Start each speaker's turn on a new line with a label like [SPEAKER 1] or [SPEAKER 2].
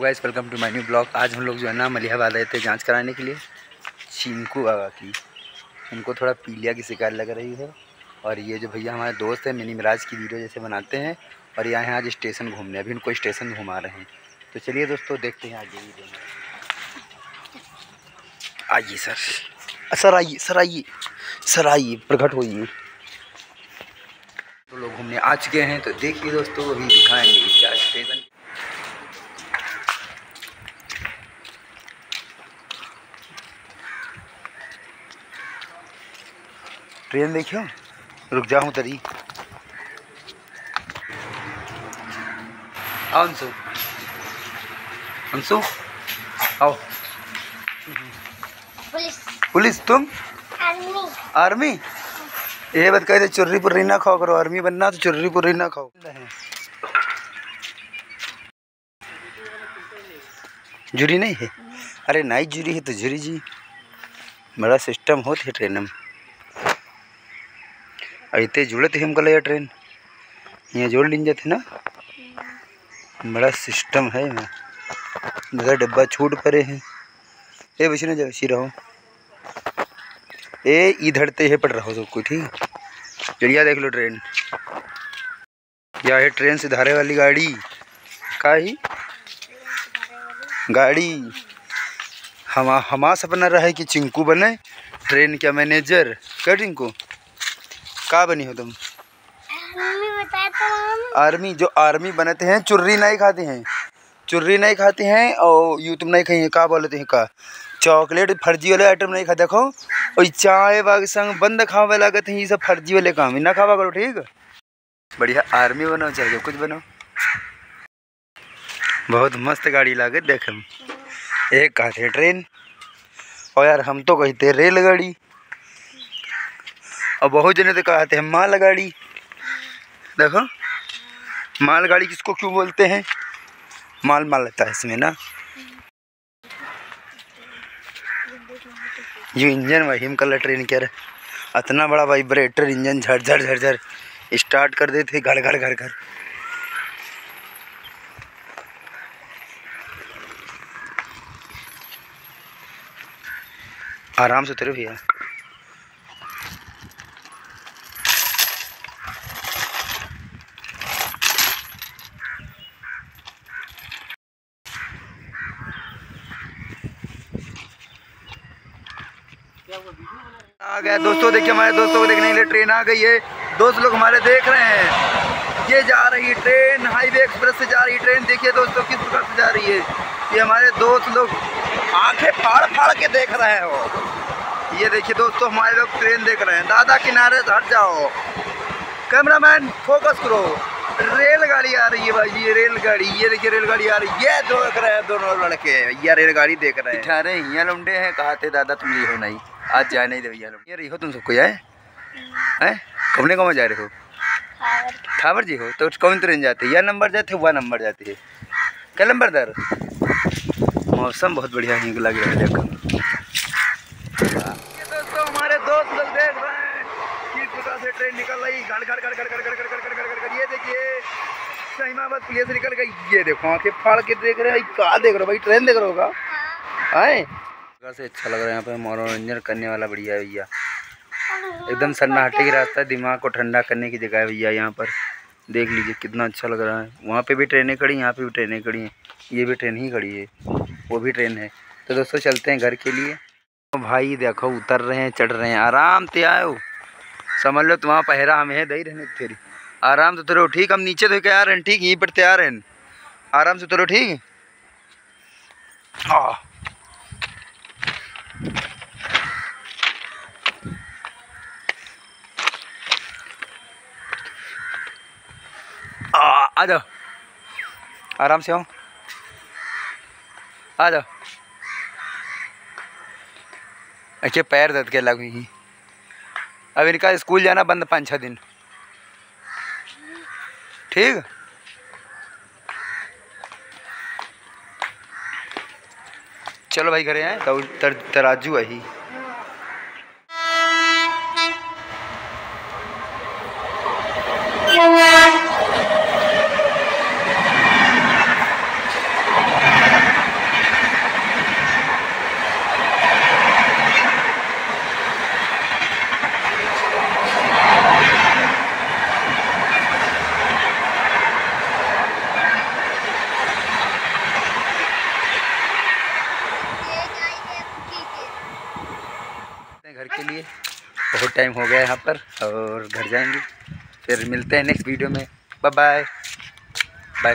[SPEAKER 1] Guys welcome to my new blog आज हम लोग जो है ना मलिहाबाद आए थे जाँच कराने के लिए चिंकू बाबा की। उनको थोड़ा पीलिया की शिकायत लग रही है। और ये जो भैया हमारे दोस्त हैं, मिनी मिराज की वीडियो जैसे बनाते हैं, और यहाँ हैं आज स्टेशन घूमने। अभी उनको स्टेशन घुमा रहे हैं। तो चलिए दोस्तों, देखते हैं आगे वीडियो में। आइए सर। सर आइए सर आइए। सर आइए, प्रकट होइए। तो लोग घूमने आ चुके हैं। तो देखिए दोस्तों, अभी दिखाएँगे क्या स्टेशन ट्रेन देखियो। रुक जाऊँ तरी। आओ अंशु। अंशु आओ।
[SPEAKER 2] पुलिस।
[SPEAKER 1] पुलिस तुम?
[SPEAKER 2] आर्मी।
[SPEAKER 1] आर्मी? ये बात कहते चुर्री पुर्री ना खाओ करो आर्मी बनना तो चुर्री पुर्री ना खाओ। जुरी नहीं है? अरे नाइट जुरी है तो जुरी जी। बड़ा सिस्टम होती है ट्रेन में ऐते जुड़े थे हमको लगा ट्रेन। यहाँ जोड़ लीन जाते ना? बड़ा सिस्टम है मेरा डब्बा छूट पड़े हैं। ए बची ना जाओ रहो। ए, इधर ते है पड़ रहो सबको ठीक? चलिए, देख लो ट्रेन। क्या है ट्रेन से धारे वाली गाड़ी। का ही? गाड़ी। हम हमारा सपना रहा है कि चिंकू बने, ट्रेन का मैनेजर। क्या चिंकू? का बनी हो तुम?
[SPEAKER 2] आर्मी बताया तो
[SPEAKER 1] आर्मी जो आर्मी बनते हैं चुर्री नहीं खाते हैं। चुर्री नहीं खाते हैं और यू तुम नहीं खाइए का बोलते हैं का चॉकलेट फर्जी वाले आइटम नहीं खा देखो। और चाय बाग संग बंद खावे लागत हैं ये सब फर्जी वाले काम ना खावा करो ठीक? बढ़िया आर्मी बनाओ चाहे जो कुछ बनाओ। बहुत मस्त गाड़ी लागत देख। एक कहते ट्रेन। और यार हम तो कहते रेलगाड़ी। और बहुत जने तो कहते हैं, मालगाड़ी। देखो, मालगाड़ी किसको क्यों बोलते हैं? माल माल लगता है इसमें ना। ये इंजन भाई, हिम कलर ट्रेन के इतना बड़ा वाइब्रेटर, इंजन झर झर झर झर। स्टार्ट कर देते, घर घर घर घर। आराम से उतरे भैया। आ गया। दोस्तों, देखिए, हमारे दोस्तों को देखने के लिए ट्रेन आ गई है। दोस्त लोग हमारे देख रहे हैं। ये जा रही ट्रेन, हाईवे एक्सप्रेस से जा रही ट्रेन। देखिए दोस्तों, किस प्रकार से जा रही है। ये हमारे दोस्त लोग आँखें फाड़ फाड़ के देख रहे हैं। ये देखिए दोस्तों, हमारे लोग ट्रेन देख रहे हैं। दादा किनारे से हट जाओ। कैमरामैन, फोकस करो। रेलगाड़ी आ रही है भाई ये रेलगाड़ी, ये देखिए, रेलगाड़ी आ रही है। ये देख रहे हैं दोनों लड़के। ये रेलगाड़ी देख रहे हैं। ठहरे यहाँ लुंडे हैं। कहा थे, दादा, तुम ये हो नहीं। आज जाए नहीं दे भैया लोग ये रही हो तुम सबको यार हैं घूमने कहाँ जा रहे हो थावर जी हो तो कौन ट्रेन जाती है यह नंबर जाते वह नंबर जाती है क्या नंबर दर मौसम बहुत बढ़िया ही लग रहा है देखो हैं ट्रेन निकल रही घर घर घर घर घर घर घर घर घर ये देखिए पुलिस निकल गई ये देखो आँखें फाड़ के देख रहे हैं कहा देख रहे हो भाई ट्रेन देख रहे होगा आए से अच्छा लग रहा है यहाँ पे, मनोरंजन करने वाला बढ़िया है भैया। एकदम सन्नाटे की रास्ता, दिमाग को ठंडा करने की जगह है भैया यहाँ पर। देख लीजिए कितना अच्छा लग रहा है। वहाँ पे भी ट्रेनें खड़ी यहाँ पे भी ट्रेनें खड़ी हैं। ये भी ट्रेन ही खड़ी है, वो भी ट्रेन है। तो दोस्तों, चलते हैं घर के लिए। भाई देखो, उतर रहे हैं, चढ़ रहे हैं। आराम से आयो समझ लो तुम्हारा पहरा हमें है दही रहने तेरी। आराम से उतरो, ठीक? हम नीचे तो क्या रहे हैं, ठीक? यहीं पर तैयार हैं। आराम से उतरो, ठीक? हाँ आ जाओ। आराम से आओ। आ जाओ। अच्छे पैर दर्द के लग हुई अब इनका स्कूल जाना बंद पाँच छः दिन। ठीक? चलो भाई घरे आए तो तर, चलते हैं घर के लिए। बहुत टाइम हो गया यहाँ पर और घर जाएँगे। फिर मिलते हैं नेक्स्ट वीडियो में। Bye bye
[SPEAKER 2] bye